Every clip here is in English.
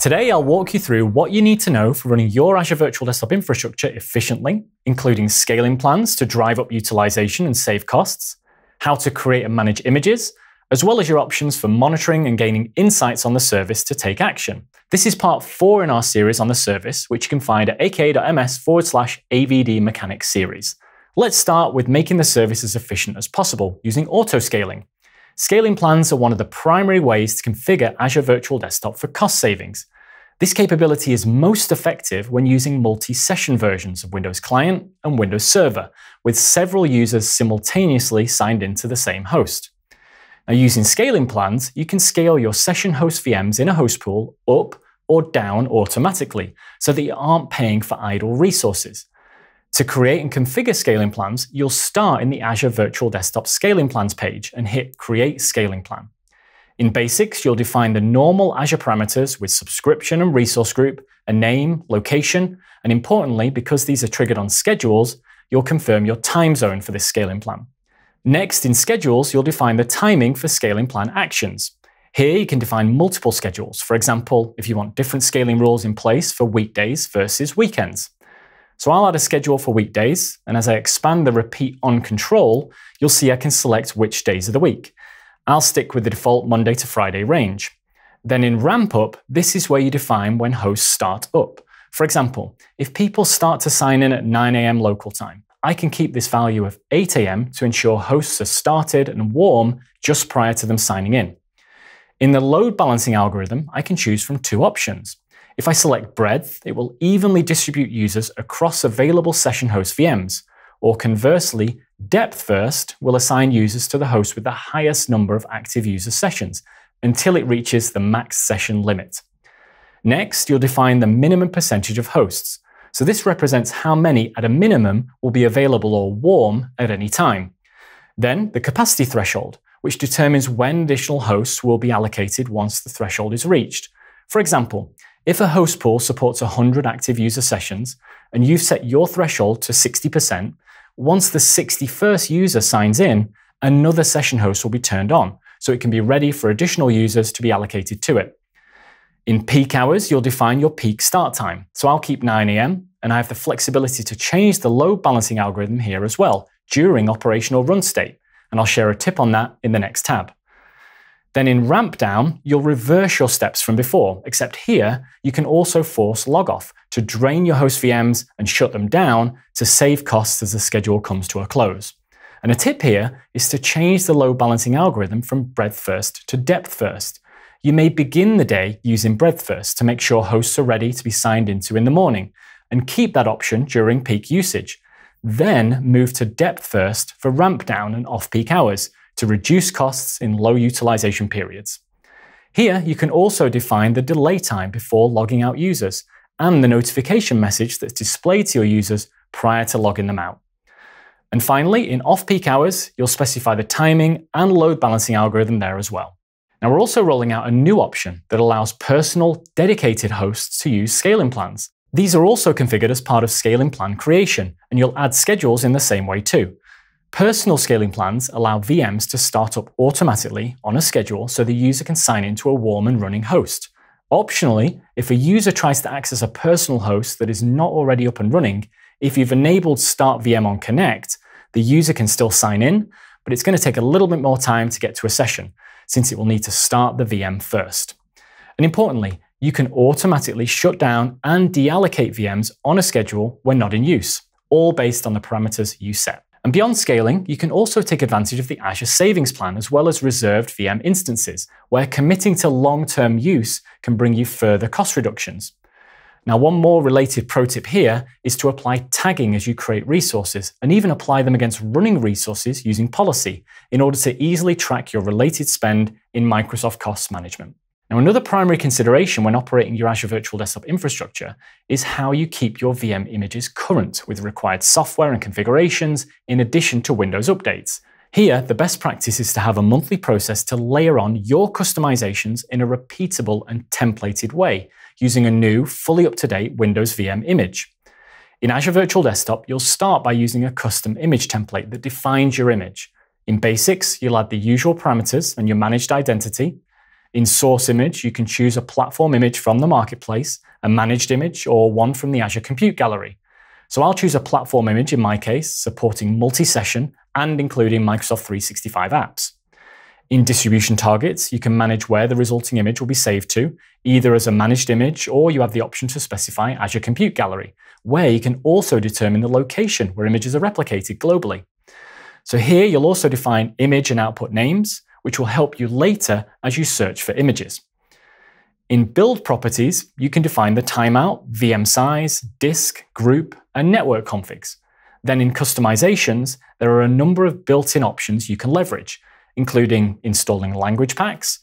Today, I'll walk you through what you need to know for running your Azure Virtual Desktop infrastructure efficiently, including scaling plans to drive up utilization and save costs, how to create and manage images, as well as your options for monitoring and gaining insights on the service to take action. This is part four in our series on the service, which you can find at aka.ms forward slash AVD mechanics series. Let's start with making the service as efficient as possible using auto-scaling. Scaling plans are one of the primary ways to configure Azure Virtual Desktop for cost savings. This capability is most effective when using multi-session versions of Windows Client and Windows Server, with several users simultaneously signed into the same host. Now, using scaling plans, you can scale your session host VMs in a host pool up or down automatically so that you aren't paying for idle resources. To create and configure scaling plans, you'll start in the Azure Virtual Desktop Scaling Plans page and hit Create Scaling Plan. In Basics, you'll define the normal Azure parameters with subscription and resource group, a name, location, and importantly, because these are triggered on schedules, you'll confirm your time zone for this scaling plan. Next, in Schedules, you'll define the timing for scaling plan actions. Here, you can define multiple schedules. For example, if you want different scaling rules in place for weekdays versus weekends. So I'll add a schedule for weekdays, and as I expand the repeat on control, you'll see I can select which days of the week. I'll stick with the default Monday to Friday range. Then in ramp up, this is where you define when hosts start up. For example, if people start to sign in at 9 a.m. local time, I can keep this value of 8 a.m. to ensure hosts are started and warm just prior to them signing in. In the load balancing algorithm, I can choose from two options. If I select breadth, it will evenly distribute users across available session host VMs, or conversely, depth first will assign users to the host with the highest number of active user sessions until it reaches the max session limit. Next, you'll define the minimum percentage of hosts. So this represents how many at a minimum will be available or warm at any time. Then the capacity threshold, which determines when additional hosts will be allocated once the threshold is reached. For example, if a host pool supports 100 active user sessions and you've set your threshold to 60%, once the 61st user signs in, another session host will be turned on, so it can be ready for additional users to be allocated to it. In peak hours, you'll define your peak start time. So I'll keep 9 a.m. and I have the flexibility to change the load balancing algorithm here as well during operational run state. And I'll share a tip on that in the next tab. Then in ramp down, you'll reverse your steps from before, except here you can also force log off to drain your host VMs and shut them down to save costs as the schedule comes to a close. And a tip here is to change the load balancing algorithm from breadth first to depth first. You may begin the day using breadth first to make sure hosts are ready to be signed into in the morning, and keep that option during peak usage. Then move to depth first for ramp down and off peak hours to reduce costs in low utilization periods. Here, you can also define the delay time before logging out users and the notification message that's displayed to your users prior to logging them out. And finally, in off-peak hours, you'll specify the timing and load balancing algorithm there as well. Now we're also rolling out a new option that allows personal, dedicated hosts to use scaling plans. These are also configured as part of scaling plan creation, and you'll add schedules in the same way too. Personal scaling plans allow VMs to start up automatically on a schedule so the user can sign into a warm and running host. Optionally, if a user tries to access a personal host that is not already up and running, if you've enabled Start VM on Connect, the user can still sign in, but it's going to take a little bit more time to get to a session, since it will need to start the VM first. And importantly, you can automatically shut down and deallocate VMs on a schedule when not in use, all based on the parameters you set. And beyond scaling, you can also take advantage of the Azure Savings Plan as well as reserved VM instances, where committing to long-term use can bring you further cost reductions. Now, one more related pro tip here is to apply tagging as you create resources and even apply them against running resources using policy in order to easily track your related spend in Microsoft Cost Management. Now, another primary consideration when operating your Azure Virtual Desktop infrastructure is how you keep your VM images current with required software and configurations in addition to Windows updates. Here, the best practice is to have a monthly process to layer on your customizations in a repeatable and templated way, using a new, fully up-to-date Windows VM image. In Azure Virtual Desktop, you'll start by using a custom image template that defines your image. In Basics, you'll add the usual parameters and your managed identity, In source image, you can choose a platform image from the marketplace, a managed image, or one from the Azure Compute Gallery. So I'll choose a platform image in my case, supporting multi-session and including Microsoft 365 apps. In distribution targets, you can manage where the resulting image will be saved to, either as a managed image or you have the option to specify Azure Compute Gallery, where you can also determine the location where images are replicated globally. So here you'll also define image and output names, which will help you later as you search for images. In build properties, you can define the timeout, VM size, disk, group, and network configs. Then in customizations, there are a number of built-in options you can leverage, including installing language packs,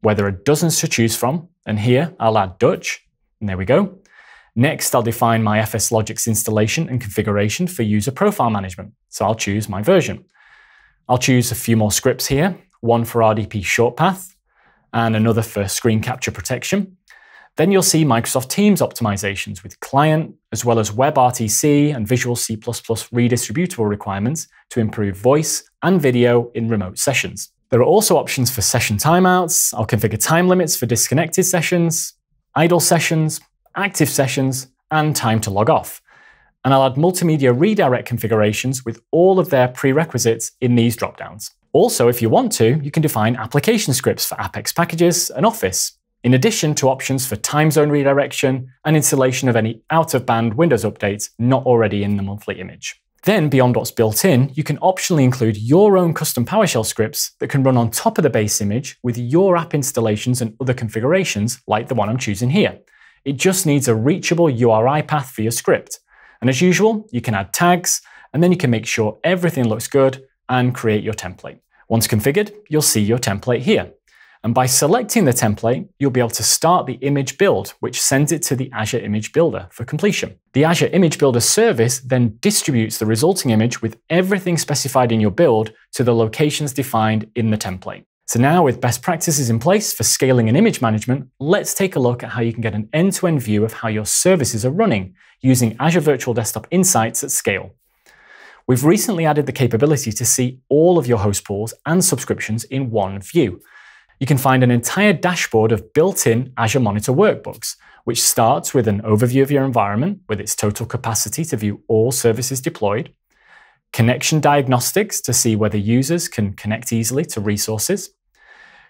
where there are dozens to choose from, and here I'll add Dutch, and there we go. Next, I'll define my FS FSLogix installation and configuration for user profile management, so I'll choose my version. I'll choose a few more scripts here, one for RDP short path, and another for screen capture protection. Then you'll see Microsoft Teams optimizations with client, as well as WebRTC and Visual C++ redistributable requirements to improve voice and video in remote sessions. There are also options for session timeouts. I'll configure time limits for disconnected sessions, idle sessions, active sessions, and time to log off. And I'll add multimedia redirect configurations with all of their prerequisites in these dropdowns. Also, if you want to, you can define application scripts for AppX packages and Office, in addition to options for time zone redirection and installation of any out-of-band Windows updates not already in the monthly image. Then, beyond what's built in, you can optionally include your own custom PowerShell scripts that can run on top of the base image with your app installations and other configurations, like the one I'm choosing here. It just needs a reachable URI path for your script. And as usual, you can add tags, and then you can make sure everything looks good and create your template. Once configured, you'll see your template here. And by selecting the template, you'll be able to start the image build, which sends it to the Azure Image Builder for completion. The Azure Image Builder service then distributes the resulting image with everything specified in your build to the locations defined in the template. So now with best practices in place for scaling and image management, let's take a look at how you can get an end-to-end -end view of how your services are running using Azure Virtual Desktop Insights at scale. We've recently added the capability to see all of your host pools and subscriptions in one view. You can find an entire dashboard of built-in Azure Monitor workbooks, which starts with an overview of your environment with its total capacity to view all services deployed, connection diagnostics to see whether users can connect easily to resources,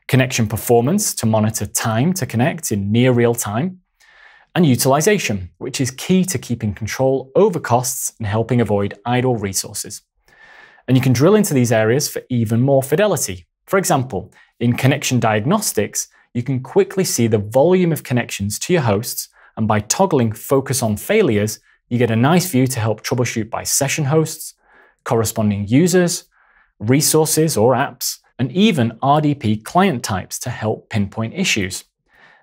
connection performance to monitor time to connect in near real time, and utilization, which is key to keeping control over costs and helping avoid idle resources. And you can drill into these areas for even more fidelity. For example, in connection diagnostics, you can quickly see the volume of connections to your hosts, and by toggling focus on failures, you get a nice view to help troubleshoot by session hosts, corresponding users, resources or apps, and even RDP client types to help pinpoint issues.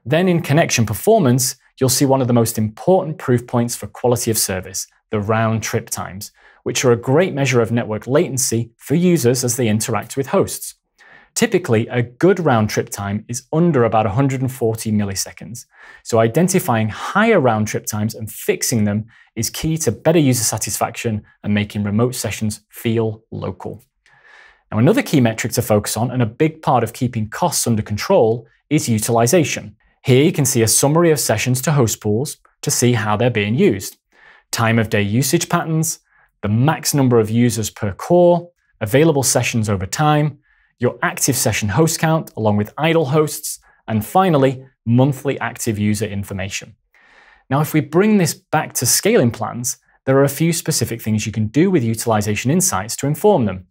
Then in connection performance, you'll see one of the most important proof points for quality of service, the round trip times, which are a great measure of network latency for users as they interact with hosts. Typically, a good round trip time is under about 140 milliseconds. So identifying higher round trip times and fixing them is key to better user satisfaction and making remote sessions feel local. Now, another key metric to focus on and a big part of keeping costs under control is utilization. Here you can see a summary of sessions to host pools to see how they're being used, time of day usage patterns, the max number of users per core, available sessions over time, your active session host count along with idle hosts, and finally, monthly active user information. Now, if we bring this back to scaling plans, there are a few specific things you can do with utilization insights to inform them.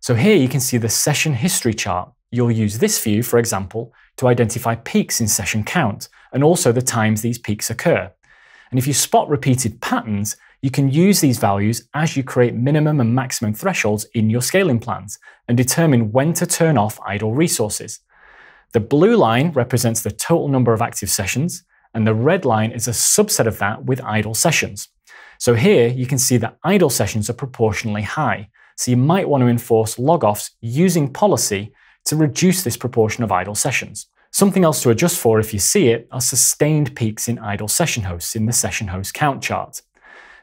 So here you can see the session history chart. You'll use this view, for example, to identify peaks in session count and also the times these peaks occur. And if you spot repeated patterns, you can use these values as you create minimum and maximum thresholds in your scaling plans and determine when to turn off idle resources. The blue line represents the total number of active sessions, and the red line is a subset of that with idle sessions. So here you can see that idle sessions are proportionally high, so you might want to enforce logoffs using policy to reduce this proportion of idle sessions. Something else to adjust for if you see it are sustained peaks in idle session hosts in the session host count chart.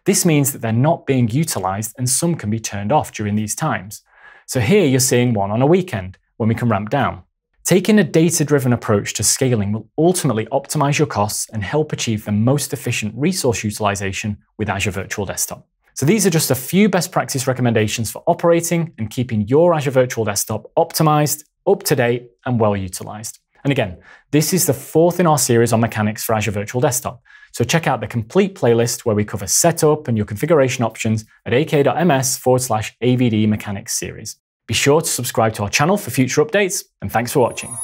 This means that they're not being utilized and some can be turned off during these times. So here you're seeing one on a weekend when we can ramp down. Taking a data driven approach to scaling will ultimately optimize your costs and help achieve the most efficient resource utilization with Azure Virtual Desktop. So these are just a few best practice recommendations for operating and keeping your Azure Virtual Desktop optimized, up to date, and well utilized. And again, this is the fourth in our series on mechanics for Azure Virtual Desktop. So check out the complete playlist where we cover setup and your configuration options at aka.ms forward slash AVD mechanics series. Be sure to subscribe to our channel for future updates, and thanks for watching.